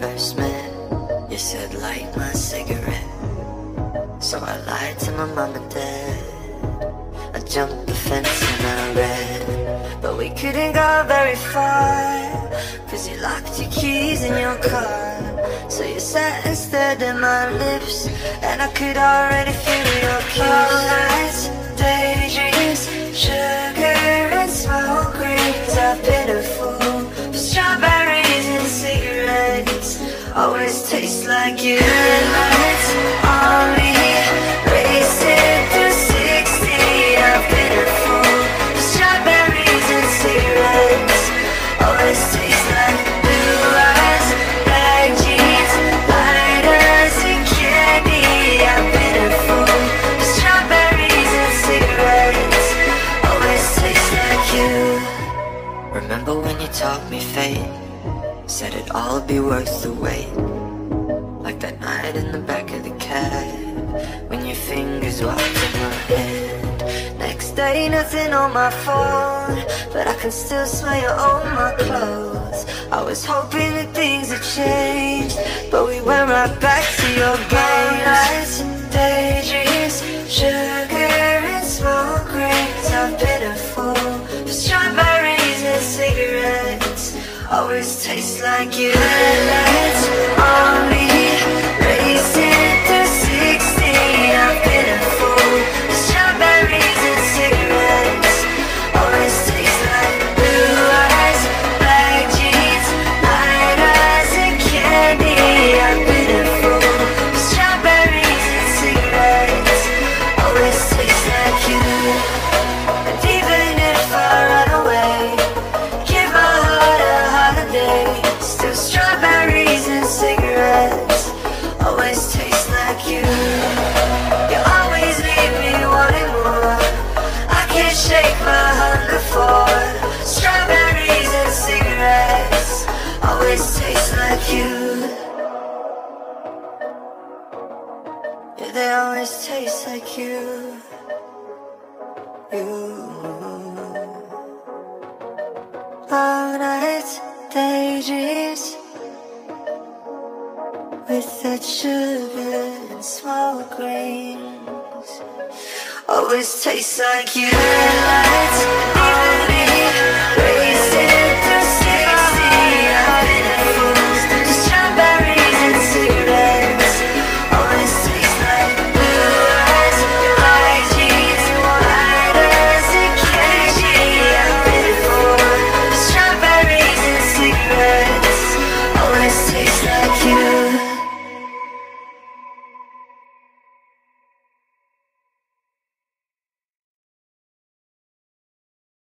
first met? You said light my cigarette. So I lied to my mom and dad. I jumped the fence and I ran. But we couldn't go very far Cause you locked your keys in your car. So you sat and stared at my lips And I could already feel your kiss Always taste like you. Lights on me, racing through 60 I've been a fool. Strawberries and cigarettes Always taste like blue eyes, jeans, and candy. I've been a fool. Strawberries and cigarettes Always taste like you. Remember when you taught me fate Said it'd all be worth the wait. Like that night in the back of the cab When your fingers walked in my hand. Next day nothing on my phone But I can still smell you on my clothes. I was hoping that things had changed But we went right back to your games Always taste like you Always taste like you. Yeah, they always taste like you. You. Long nights, daydreams With that sugar and smoke rings Always tastes like you. Lights